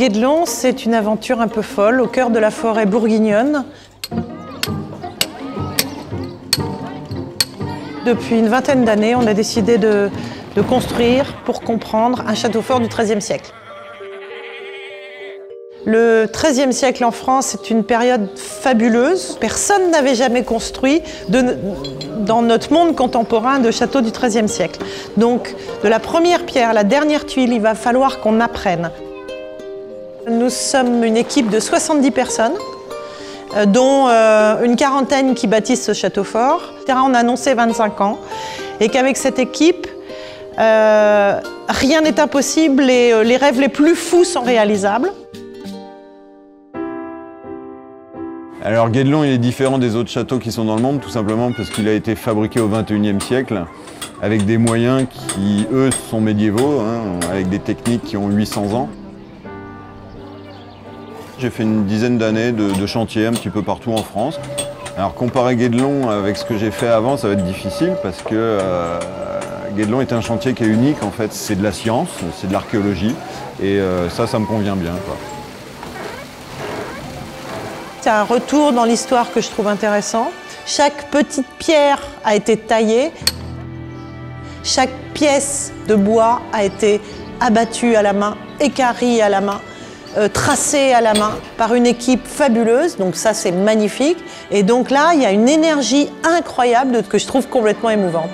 Guédelon, c'est une aventure un peu folle au cœur de la forêt bourguignonne. Depuis une vingtaine d'années, on a décidé de, construire pour comprendre un château fort du XIIIe siècle. Le XIIIe siècle en France est une période fabuleuse. Personne n'avait jamais construit dans notre monde contemporain de château du XIIIe siècle. Donc, de la première pierre à la dernière tuile, il va falloir qu'on apprenne. Nous sommes une équipe de 70 personnes, euh, dont euh, une quarantaine qui bâtissent ce château fort. On a annoncé 25 ans et qu'avec cette équipe, euh, rien n'est impossible et les rêves les plus fous sont réalisables. Alors Guédelon il est différent des autres châteaux qui sont dans le monde tout simplement parce qu'il a été fabriqué au 21e siècle avec des moyens qui eux sont médiévaux, hein, avec des techniques qui ont 800 ans. J'ai fait une dizaine d'années de, de chantier un petit peu partout en France. Alors comparer Guédelon avec ce que j'ai fait avant ça va être difficile parce que euh, Guédelon est un chantier qui est unique en fait, c'est de la science, c'est de l'archéologie et euh, ça ça me convient bien. C'est un retour dans l'histoire que je trouve intéressant. Chaque petite pierre a été taillée. Chaque pièce de bois a été abattue à la main, équarrie à la main, euh, tracée à la main par une équipe fabuleuse. Donc ça, c'est magnifique. Et donc là, il y a une énergie incroyable que je trouve complètement émouvante.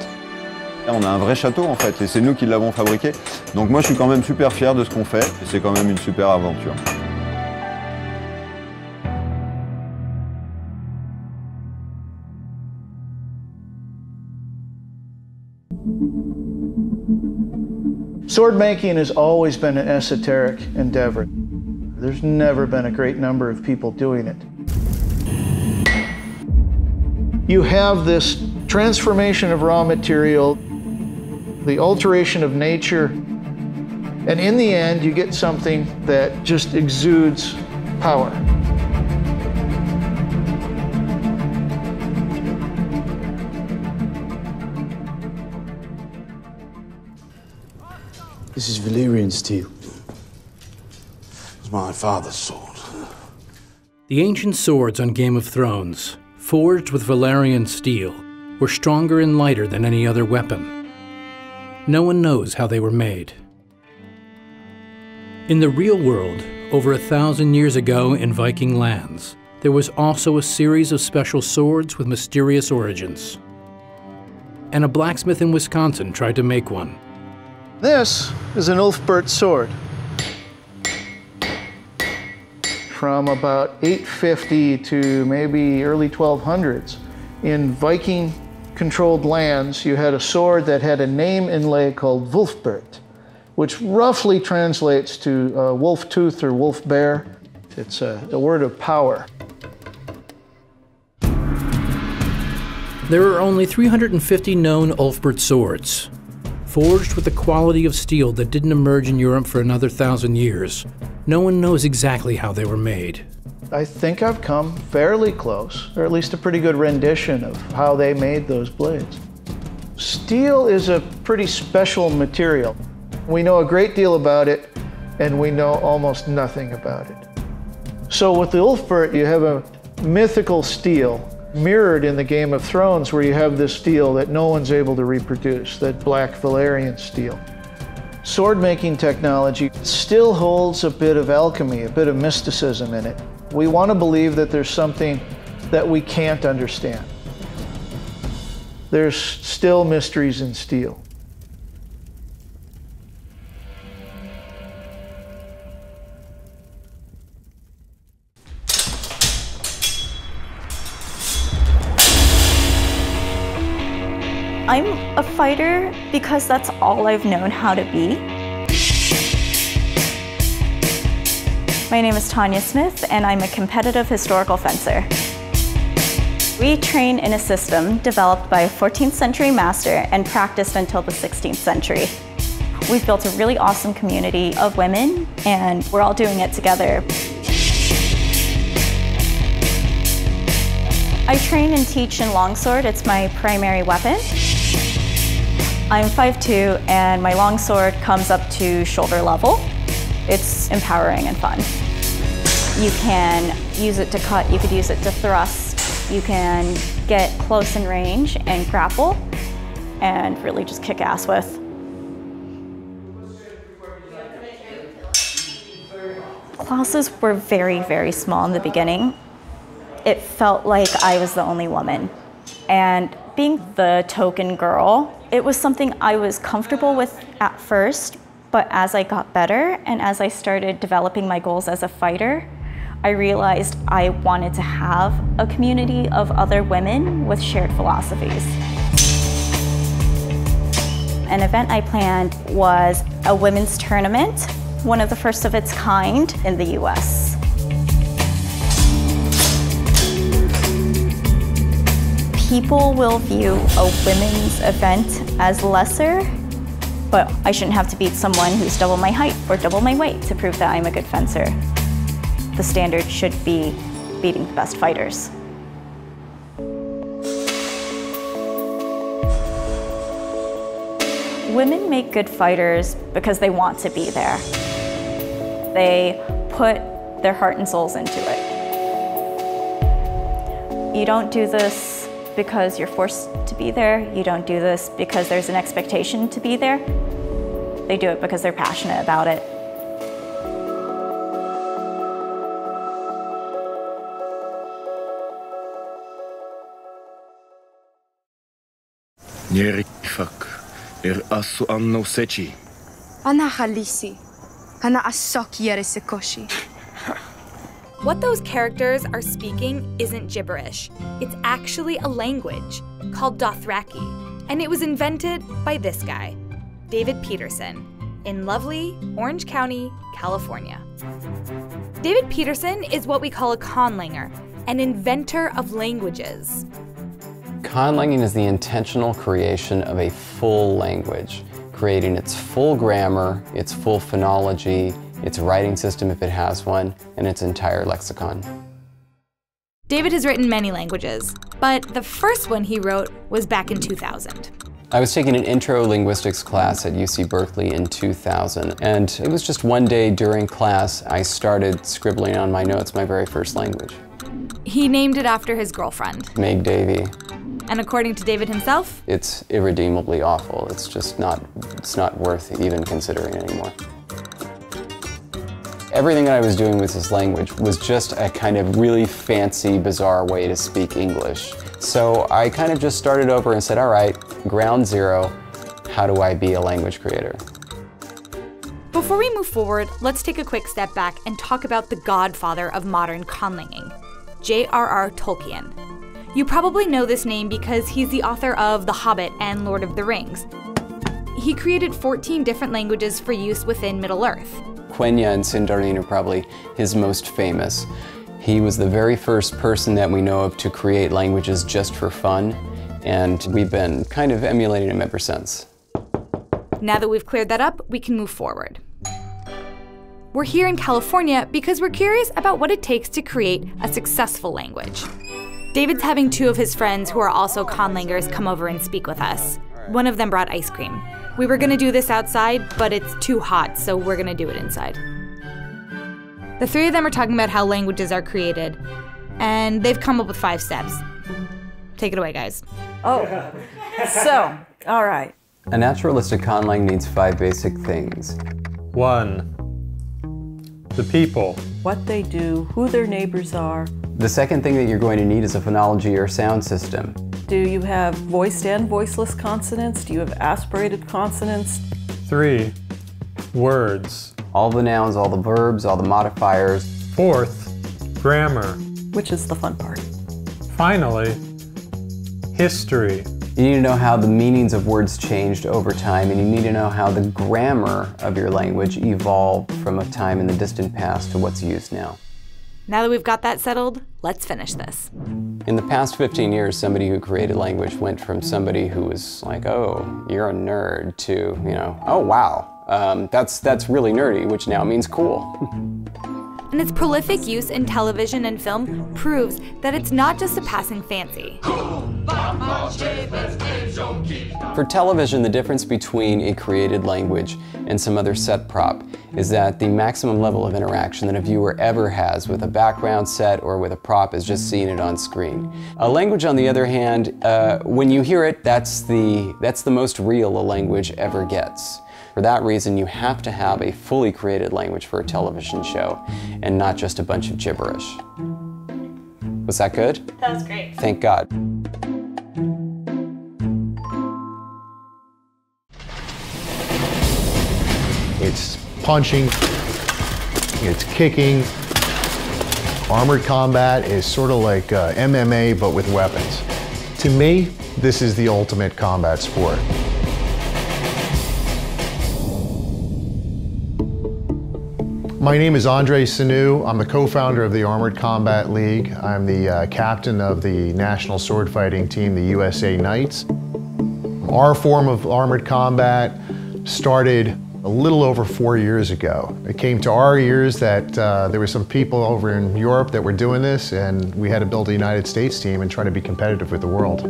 On a un vrai château en fait et c'est nous qui l'avons fabriqué. Donc moi je suis quand même super fier de ce qu'on fait et c'est quand même une super aventure. Sword making has always been an esoteric endeavor. There's never been a great number of people doing it. You have this transformation of raw material, the alteration of nature, and in the end, you get something that just exudes power. This is Valyrian steel. It's my father's sword. The ancient swords on Game of Thrones, forged with Valyrian steel, were stronger and lighter than any other weapon. No one knows how they were made. In the real world, over a thousand years ago in Viking lands, there was also a series of special swords with mysterious origins. And a blacksmith in Wisconsin tried to make one. This is an Ulfbert sword from about 850 to maybe early 1200s. In Viking controlled lands, you had a sword that had a name inlay called Wolfbert, which roughly translates to uh, wolf tooth or wolf bear. It's a, a word of power. There are only 350 known Ulfbert swords, forged with a quality of steel that didn't emerge in Europe for another thousand years. No one knows exactly how they were made. I think I've come fairly close, or at least a pretty good rendition of how they made those blades. Steel is a pretty special material. We know a great deal about it, and we know almost nothing about it. So with the Ulfbert, you have a mythical steel mirrored in the Game of Thrones, where you have this steel that no one's able to reproduce, that black Valyrian steel. Sword making technology still holds a bit of alchemy, a bit of mysticism in it. We want to believe that there's something that we can't understand. There's still mysteries in steel. I'm a fighter because that's all I've known how to be. My name is Tanya Smith, and I'm a competitive historical fencer. We train in a system developed by a 14th century master and practiced until the 16th century. We've built a really awesome community of women, and we're all doing it together. I train and teach in longsword. It's my primary weapon. I'm 5'2", and my longsword comes up to shoulder level. It's empowering and fun. You can use it to cut, you could use it to thrust, you can get close in range and grapple and really just kick ass with. Classes were very, very small in the beginning. It felt like I was the only woman. And being the token girl, it was something I was comfortable with at first, but as I got better and as I started developing my goals as a fighter, I realized I wanted to have a community of other women with shared philosophies. An event I planned was a women's tournament, one of the first of its kind in the US. People will view a women's event as lesser, but I shouldn't have to beat someone who's double my height or double my weight to prove that I'm a good fencer. The standard should be beating the best fighters. Women make good fighters because they want to be there. They put their heart and souls into it. You don't do this because you're forced to be there. You don't do this because there's an expectation to be there. They do it because they're passionate about it. Nyerifak, er asu anno sechi. Anahalisi. Ana asok yeresekoshi. What those characters are speaking isn't gibberish. It's actually a language called Dothraki, and it was invented by this guy, David Peterson, in lovely Orange County, California. David Peterson is what we call a conlanger, an inventor of languages. Conlanging is the intentional creation of a full language, creating its full grammar, its full phonology, its writing system if it has one, and its entire lexicon. David has written many languages, but the first one he wrote was back in 2000. I was taking an intro linguistics class at UC Berkeley in 2000, and it was just one day during class I started scribbling on my notes my very first language. He named it after his girlfriend. Megdevi. And according to David himself, it's irredeemably awful. It's just not, it's not worth even considering anymore. Everything that I was doing with this language was just a kind of really fancy, bizarre way to speak English. So I kind of just started over and said, all right, ground zero, how do I be a language creator? Before we move forward, let's take a quick step back and talk about the godfather of modern conlanging, J.R.R. Tolkien. You probably know this name because he's the author of The Hobbit and Lord of the Rings. He created 14 different languages for use within Middle-earth. Quenya and Sindarin are probably his most famous. He was the very first person that we know of to create languages just for fun, and we've been kind of emulating him ever since. Now that we've cleared that up, we can move forward. We're here in California because we're curious about what it takes to create a successful language. David's having two of his friends who are also conlangers come over and speak with us. One of them brought ice cream. We were gonna do this outside, but it's too hot, so we're gonna do it inside. The three of them are talking about how languages are created, and they've come up with five steps. Take it away, guys. Oh, so, all right. A naturalistic conlang needs five basic things. One, the people. What they do, who their neighbors are. The second thing that you're going to need is a phonology or sound system. Do you have voiced and voiceless consonants? Do you have aspirated consonants? Three, words. All the nouns, all the verbs, all the modifiers. Fourth, grammar. Which is the fun part. Finally, history. You need to know how the meanings of words changed over time, and you need to know how the grammar of your language evolved from a time in the distant past to what's used now. Now that we've got that settled, let's finish this. In the past 15 years, somebody who created language went from somebody who was like, oh, you're a nerd, to, you know, oh, wow, um, that's, that's really nerdy, which now means cool. and its prolific use in television and film proves that it's not just a passing fancy. For television, the difference between a created language and some other set prop is that the maximum level of interaction that a viewer ever has with a background set or with a prop is just seeing it on screen. A language, on the other hand, uh, when you hear it, that's the, that's the most real a language ever gets. For that reason, you have to have a fully created language for a television show and not just a bunch of gibberish. Was that good? That was great. Thank God. It's punching, it's kicking. Armored combat is sort of like uh, MMA but with weapons. To me, this is the ultimate combat sport. My name is Andre Sanu. I'm the co-founder of the Armored Combat League. I'm the uh, captain of the national sword fighting team, the USA Knights. Our form of armored combat started a little over four years ago. It came to our ears that uh, there were some people over in Europe that were doing this and we had to build a United States team and try to be competitive with the world.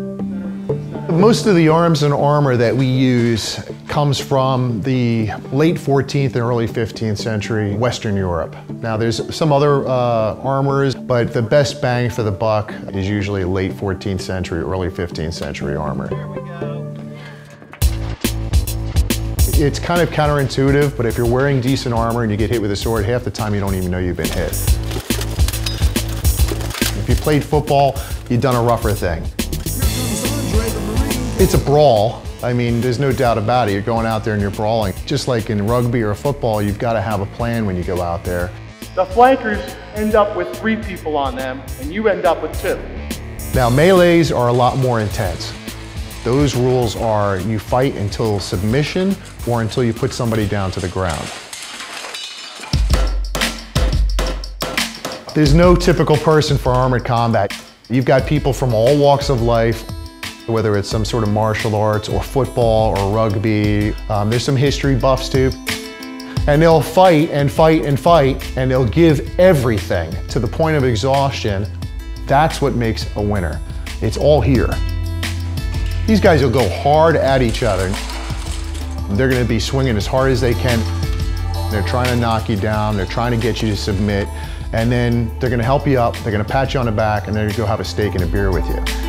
Most of the arms and armor that we use comes from the late 14th and early 15th century Western Europe. Now there's some other uh, armors, but the best bang for the buck is usually late 14th century, early 15th century armor. It's kind of counterintuitive, but if you're wearing decent armor and you get hit with a sword, half the time you don't even know you've been hit. If you played football, you've done a rougher thing. It's a brawl. I mean, there's no doubt about it. You're going out there and you're brawling. Just like in rugby or football, you've got to have a plan when you go out there. The flankers end up with three people on them, and you end up with two. Now, melees are a lot more intense. Those rules are you fight until submission or until you put somebody down to the ground. There's no typical person for armored combat. You've got people from all walks of life, whether it's some sort of martial arts or football or rugby. Um, there's some history buffs too. And they'll fight and fight and fight and they'll give everything to the point of exhaustion. That's what makes a winner. It's all here. These guys will go hard at each other. They're gonna be swinging as hard as they can. They're trying to knock you down. They're trying to get you to submit. And then they're gonna help you up. They're gonna pat you on the back and they're gonna go have a steak and a beer with you.